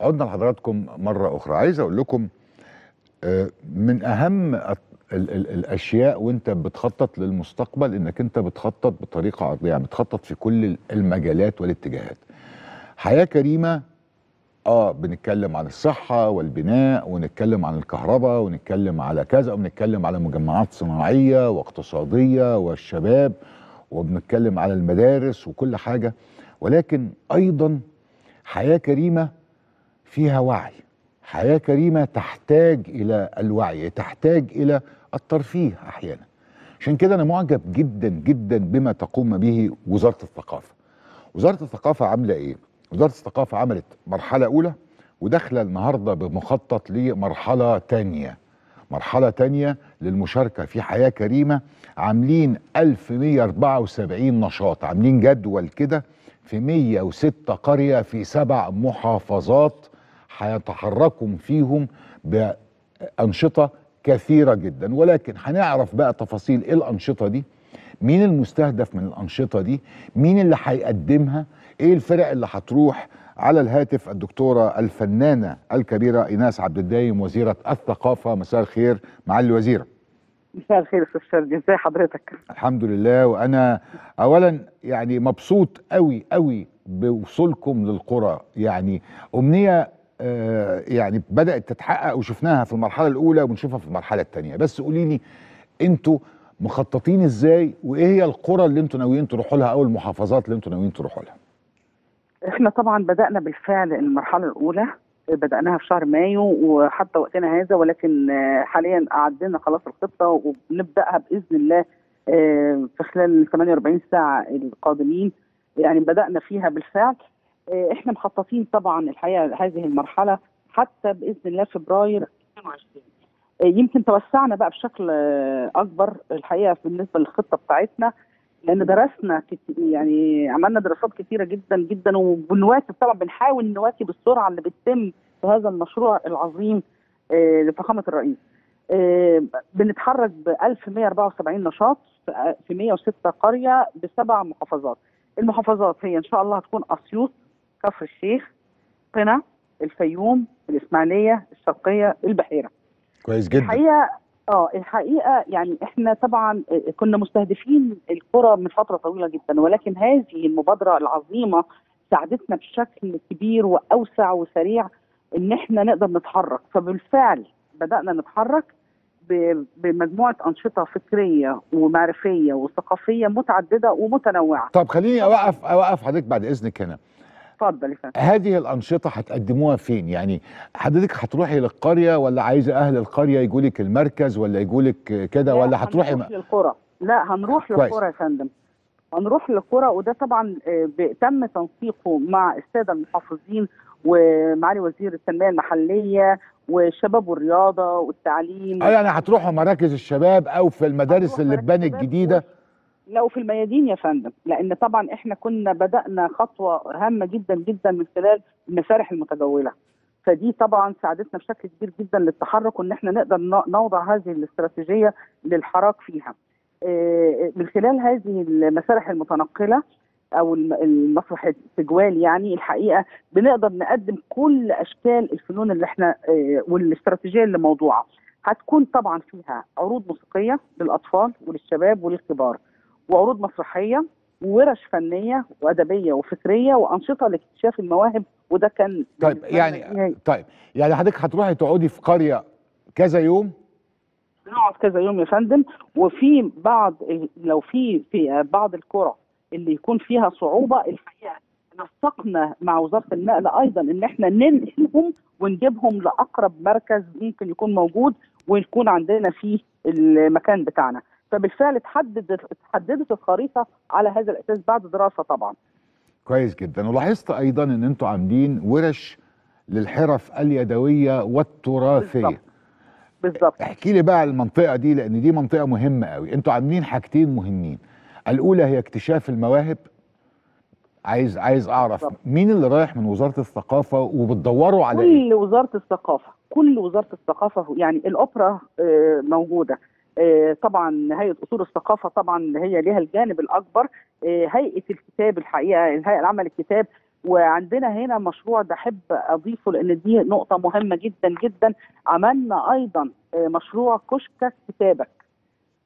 عدنا لحضراتكم مرة أخرى. عايز أقول لكم آه، من أهم ال- ال- الأشياء وأنت بتخطط للمستقبل إنك أنت بتخطط بطريقة عرضية يعني بتخطط في كل المجالات والاتجاهات. حياة كريمة آه بنتكلم عن الصحة والبناء ونتكلم عن الكهرباء ونتكلم على كذا ونتكلم على مجمعات صناعية واقتصادية والشباب وبنتكلم على المدارس وكل حاجة. ولكن أيضا حياة كريمة فيها وعي. حياة كريمة تحتاج إلى الوعي تحتاج إلى الترفيه أحيانا. عشان كده أنا معجب جدا جدا بما تقوم به وزارة الثقافة. وزارة الثقافة عاملة إيه؟ وزارة الثقافة عملت مرحلة أولى وداخلة النهاردة بمخطط لمرحلة تانية. مرحلة تانية للمشاركة في حياة كريمة. عاملين 1174 نشاط. عاملين جدول كده في 106 قرية في سبع محافظات هيتحركوا فيهم بأنشطة كثيرة جدا. ولكن هنعرف بقى تفاصيل إيه الأنشطة دي؟ مين المستهدف من الأنشطة دي؟ مين اللي هيقدمها؟ إيه الفرق اللي هتروح على الهاتف الدكتورة الفنانة الكبيرة إيناس عبد الدايم وزيرة الثقافة؟ مساء الخير معالي الوزيرة مساء الخير أستاذ شرقي ازي حضرتك؟ الحمد لله. وأنا اولا يعني مبسوط قوي قوي بوصولكم للقرى. يعني أمنية يعني بدأت تتحقق وشفناها في المرحلة الأولى وبنشوفها في المرحلة الثانية بس قولي لي أنتوا مخططين إزاي؟ وايه هي القرى اللي أنتوا ناويين تروحوا لها أو المحافظات اللي أنتوا ناويين تروحوا لها؟ إحنا طبعا بدأنا بالفعل المرحلة الأولى. بدأناها في شهر مايو وحتى وقتنا هذا ولكن آه، حاليا اعدنا خلاص الخطة وبنبدأها بإذن الله آه، في خلال 48 ساعة القادمين. يعني بدأنا فيها بالفعل. آه، إحنا مخططين طبعا الحقيقة هذه المرحلة حتى بإذن الله فبراير 22 آه، يمكن توسعنا بقى بشكل آه، أكبر الحقيقة بالنسبة للخطة بتاعتنا لأن درسنا يعني عملنا دراسات كتيرة جدا جدا وبنواكب طبعا بنحاول نواكب السرعه اللي بتتم في هذا المشروع العظيم آه، لفخامة الرئيس. آه، بنتحرك ب 1174 نشاط في 106 قرية بسبع محافظات. المحافظات هي إن شاء الله هتكون أسيوط، كفر الشيخ، قنا، الفيوم، الإسماعيلية، الشرقية، البحيرة. كويس جدا. الحقيقة آه الحقيقة يعني إحنا طبعا آه، كنا مستهدفين القرى من فترة طويلة جدا ولكن هذه المبادرة العظيمة ساعدتنا بشكل كبير وأوسع وسريع إن إحنا نقدر نتحرك. فبالفعل بدأنا نتحرك بمجموعة أنشطة فكرية ومعرفية وثقافية متعددة ومتنوعة. طب خليني أوقف أوقف حضرتك بعد إذنك هنا. اتفضل يا فندم. هذه الأنشطة هتقدموها فين؟ يعني حضرتك هتروحي للقرية ولا عايزة أهل القرية يجوا لك المركز ولا يجوا لك كده لا، ولا هتروحي هنروح للقرى. لا هنروح. للقرى يا فندم. هنروح للقرى وده طبعا آه، تم تنسيقه مع السادة المحافظين ومعالي وزير التنمية المحلية والشباب والرياضة والتعليم. آه يعني هتروحوا مراكز الشباب أو في المدارس اللي اتبنت جديدة لو في الميادين يا فندم لأن طبعا إحنا كنا بدأنا خطوة هامة جدا جدا من خلال المسارح المتجولة. فدي طبعا ساعدتنا بشكل كبير جدا للتحرك وإن إحنا نقدر نوضع هذه الاستراتيجية للحراك فيها. آه، من خلال هذه المسارح المتنقلة أو الم- المسرح التجوال يعني الحقيقة بنقدر نقدم كل أشكال الفنون اللي إحنا آه، والاستراتيجية اللي موضوعة. هتكون طبعا فيها عروض موسيقية للأطفال وللشباب وللكبار. وعروض مسرحية وورش فنية وأدبية وفكرية وأنشطة لاكتشاف المواهب وده كان طيب يعني إيه؟ طيب يعني حضرتك هتروحي تقعدي في قرية كذا يوم نقعد كذا يوم يا فندم وفي بعض لو في في بعض القرى اللي يكون فيها صعوبة الحقيقة نسقنا مع وزارة النقل أيضا إن إحنا ننقلهم ونجيبهم لأقرب مركز ممكن يكون موجود ويكون عندنا فيه المكان بتاعنا فبالفعل اتحدد اتحددت الخريطة على هذا الأساس بعد دراسة طبعا. كويس جدا. ولاحظت أيضا إن أنتوا عاملين ورش للحرف اليدوية والتراثية. بالظبط. بالظبط احكي لي بقى على المنطقة دي لأن دي منطقة مهمة قوي أنتوا عاملين حاجتين مهمين. الأولى هي اكتشاف المواهب. عايز عايز أعرف بالظبط. مين اللي رايح من وزارة الثقافة وبتدوروا على إيه؟ كل وزارة الثقافة كل وزارة الثقافة يعني الأوبرا آه، موجودة. طبعا هيئه أصول الثقافة طبعا هي ليها الجانب الأكبر آه، هيئة الكتاب الحقيقة الهيئه العامه للكتاب وعندنا هنا مشروع احب أضيفه لأن دي نقطة مهمة جدا جدا. عملنا أيضا آه، مشروع كشك كتابك.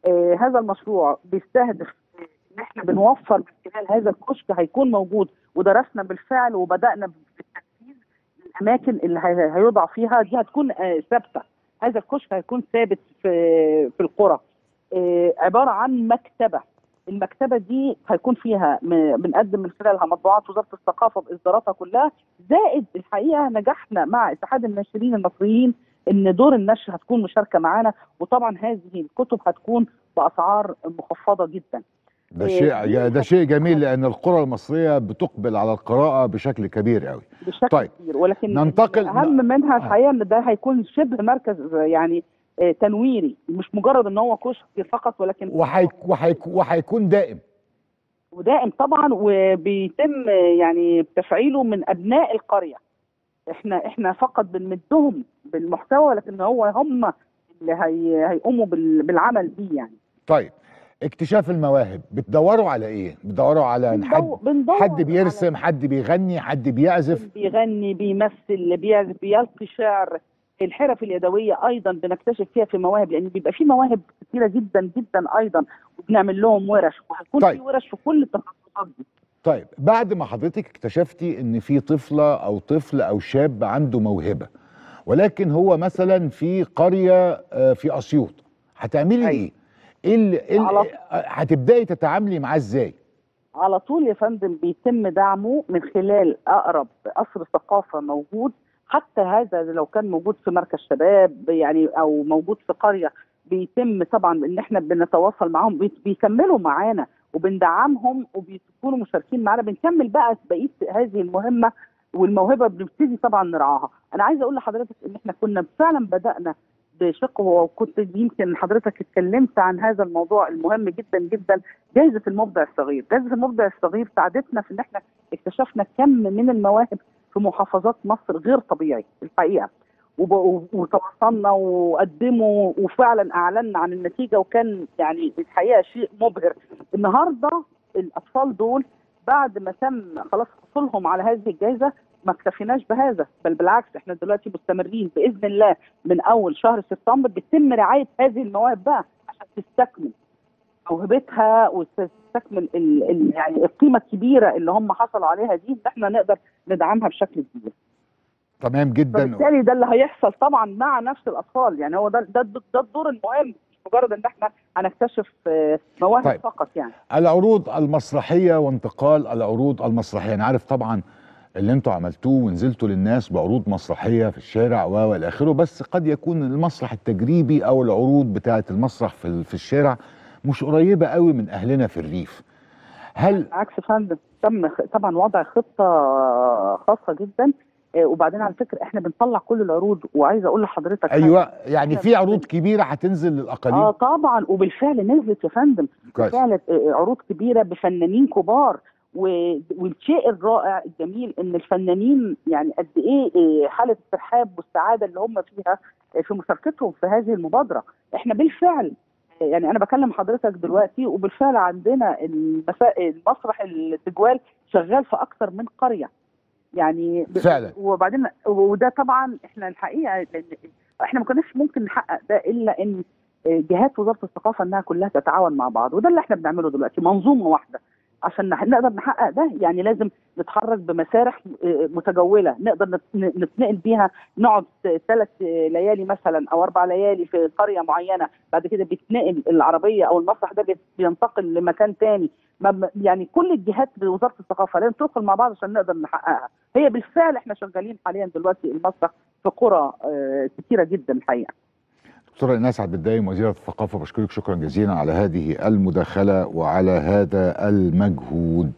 آه، هذا المشروع بيستهدف إن إحنا بنوفر من خلال هذا الكشك هيكون موجود. ودرسنا بالفعل وبدأنا بالتنفيذ الاماكن اللي هي- هيوضع فيها. دي هتكون آه، ثابتة. هذا الكشك هيكون ثابت في في القرى. آه، عبارة عن مكتبة. المكتبة دي هيكون فيها بنقدم من خلالها مطبوعات وزارة الثقافة بإصداراتها كلها. زائد الحقيقة نجحنا مع اتحاد الناشرين المصريين إن دور النشر هتكون مشاركة معانا. وطبعا هذه الكتب هتكون بأسعار مخفضة جدا. ده إيه، شيء ده شيء جميل لأن القرى المصرية بتقبل على القراءة بشكل كبير قوي. بشكل طيب، كبير. ولكن ننتقل- الاهم منها آه. الحقيقة إن ده هيكون شبه مركز يعني آه، تنويري. مش مجرد إن هو كشك فقط ولكن وحيك وحيك وهيكون دائم. ودائم طبعا وبيتم يعني تفعيله من أبناء القرية. إحنا إحنا فقط بنمدهم بالمحتوى ولكن هو هم اللي هي هيقوموا بال- بالعمل بيه يعني. طيب اكتشاف المواهب بتدوروا على إيه بتدوروا على حد بندور- حد على بيرسم حد بيغني حد بيعزف بيغني بيمثل بيعزف بيلقي شعر الحرف اليدوية أيضا بنكتشف فيها في مواهب لأن بيبقى في مواهب كثيره جدا جدا أيضا وبنعمل لهم ورش وهيكون طيب. في ورش في كل التخصصات دي طيب بعد ما حضرتك اكتشفتي إن في طفلة أو طفل أو شاب عنده موهبة ولكن هو مثلا في قرية آه، في أسيوط هتعملي أيوة. إيه؟ إيه هتبدأي تتعاملي معاه إزاي؟ على طول يا فندم بيتم دعمه من خلال أقرب قصر ثقافة موجود. حتى هذا لو كان موجود في مركز شباب يعني أو موجود في قرية بيتم طبعا إن إحنا بنتواصل معاهم بي- بيكملوا معانا وبندعمهم وبيكونوا مشاركين معانا. بنكمل بقى بقية هذه المهمة والموهبة بنبتدي طبعا نرعاها أنا عايزه أقول لحضرتك إن إحنا كنا فعلا بدأنا بشق وكنت يمكن حضرتك اتكلمت عن هذا الموضوع المهم جدا جدا جائزه المبدع الصغير، جائزه المبدع الصغير ساعدتنا في إن إحنا اكتشفنا كم من المواهب في محافظات مصر غير طبيعي الحقيقة. وتواصلنا وقدموا وفعلا أعلنا عن النتيجة وكان يعني الحقيقة شيء مبهر. النهارده الأطفال دول بعد ما تم خلاص حصولهم على هذه الجائزه ما اكتفيناش بهذا بل بالعكس إحنا دلوقتي مستمرين بإذن الله من أول شهر سبتمبر بتتم رعاية هذه المواهب بقى عشان تستكمل موهبتها وتستكمل ال ال يعني القيمة الكبيرة اللي هم حصلوا عليها دي إن إحنا نقدر ندعمها بشكل كبير. تمام جدا فبالتالي ده اللي هيحصل طبعا مع نفس الأطفال يعني هو ده ده ده الدور المهم مجرد إن إحنا هنكتشف آه، مواهب طيب. فقط يعني. العروض المسرحية وانتقال العروض المسرحية أنا عارف طبعا اللي أنتوا عملتوه ونزلتوا للناس بعروض مسرحية في الشارع و اخره بس قد يكون المسرح التجريبي أو العروض بتاعة المسرح في في الشارع مش قريبة قوي من أهلنا في الريف. هل عكس فندم تم طبعا وضع خطة خاصة جدا آه، وبعدين على فكرة إحنا بنطلع كل العروض وعايزه أقول لحضرتك. أيوه يعني في عروض كبيرة هتنزل للأقاليم. آه طبعا وبالفعل نزلت يا فندم. كويس. بالفعل آه، عروض كبيرة بفنانين كبار. والشيء الرائع الجميل إن الفنانين يعني قد إيه آه، حالة الترحاب والسعادة اللي هم فيها في مشاركتهم في هذه المبادرة إحنا بالفعل يعني أنا بكلم حضرتك دلوقتي وبالفعل عندنا. المسرح التجوال شغال في أكثر من قرية يعني فعلا. وبعدين وده طبعا إحنا الحقيقة إحنا ما كناش ممكن نحقق ده إلا إن جهات وزارة الثقافة إنها كلها تتعاون مع بعض وده اللي إحنا بنعمله دلوقتي منظومة واحدة عشان نقدر نحقق ده. يعني لازم نتحرك بمسارح آه، متجولة. نقدر نتنقل بيها. نقعد ثلاث ليالي مثلا أو أربع ليالي في قرية معينة. بعد كده بيتنقل العربية أو المسرح ده بينتقل لمكان تاني. يعني كل الجهات بوزارة الثقافة لازم تدخل مع بعض عشان نقدر نحققها. هي بالفعل إحنا شغالين حاليا دلوقتي المسرح في قرى آه، كتيرة جدا الحقيقة. دكتوره ايناس عبد الدايم وزيره الثقافة بشكرك شكرا جزيلا على هذه المداخلة وعلى هذا المجهود.